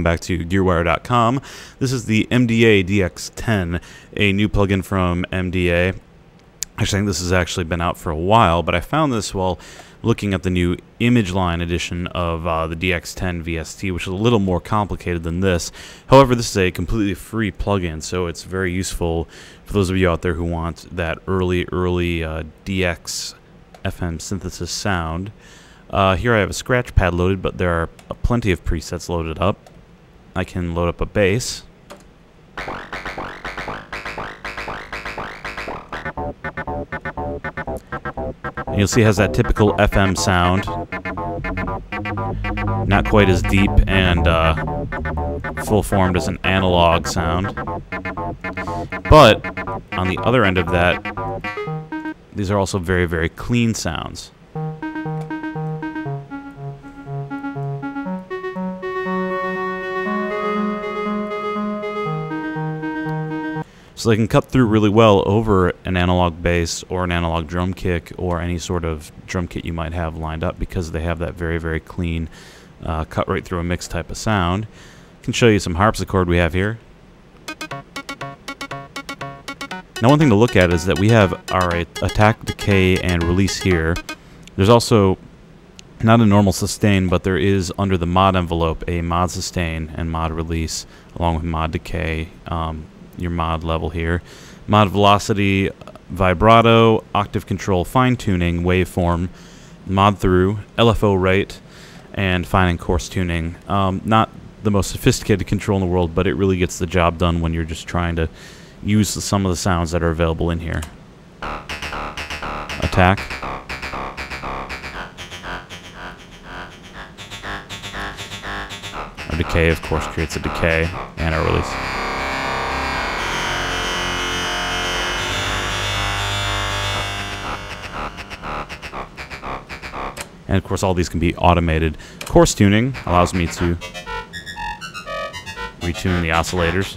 Welcome back to GearWire.com. This is the MDA DX10, a new plugin from MDA. I think this has actually been out for a while, but I found this while looking at the new Image-Line edition of uh, the DX10 VST, which is a little more complicated than this. However, this is a completely free plugin, so it's very useful for those of you out there who want that early, early uh, DX FM synthesis sound. Uh, here I have a scratch pad loaded, but there are plenty of presets loaded up. I can load up a bass. And you'll see it has that typical FM sound. Not quite as deep and uh, full formed as an analog sound. But on the other end of that, these are also very, very clean sounds. So they can cut through really well over an analog bass or an analog drum kick or any sort of drum kit you might have lined up because they have that very, very clean uh, cut right through a mix type of sound. Can show you some harpsichord we have here. Now one thing to look at is that we have our attack, decay, and release here. There's also not a normal sustain, but there is under the mod envelope a mod sustain and mod release along with mod decay. Um, your mod level here. Mod velocity, vibrato, octave control, fine tuning, waveform, mod through, LFO rate, and fine and coarse tuning. Um, not the most sophisticated control in the world, but it really gets the job done when you're just trying to use some of the sounds that are available in here. Attack. A decay, of course, creates a decay and a release. And of course, all these can be automated. Coarse tuning allows me to retune the oscillators.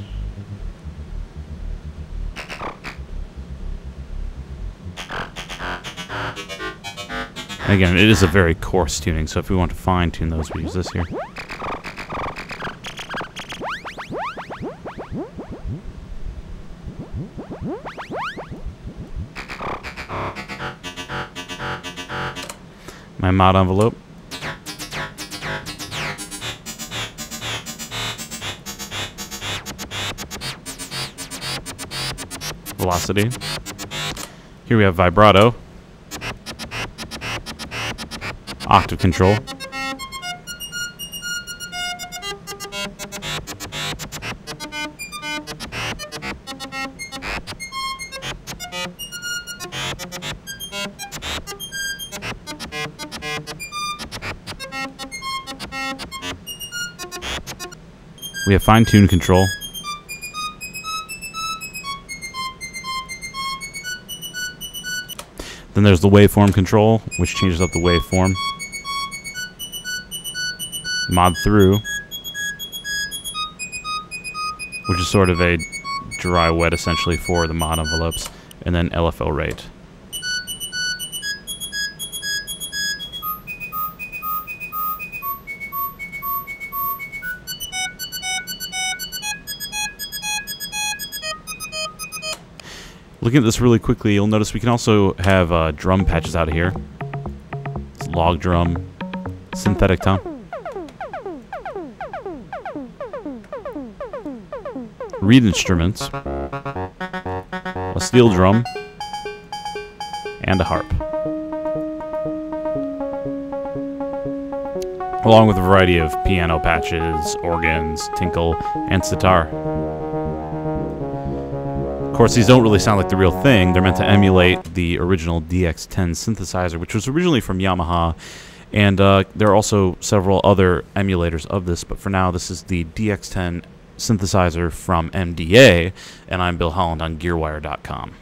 Again, it is a very coarse tuning, so if we want to fine tune those, we use this here. My mod envelope. Velocity. Here we have vibrato. Octave control. We have fine tune control. Then there's the waveform control, which changes up the waveform. Mod through, which is sort of a dry wet essentially for the mod envelopes. And then LFO rate. Looking at this really quickly, you'll notice we can also have uh, drum patches out of here. It's log drum, synthetic tom. Reed instruments, a steel drum, and a harp. Along with a variety of piano patches, organs, tinkle, and sitar. Of course, these don't really sound like the real thing. They're meant to emulate the original DX10 synthesizer, which was originally from Yamaha. And uh, there are also several other emulators of this, but for now, this is the DX10 synthesizer from MDA, and I'm Bill Holland on GearWire.com.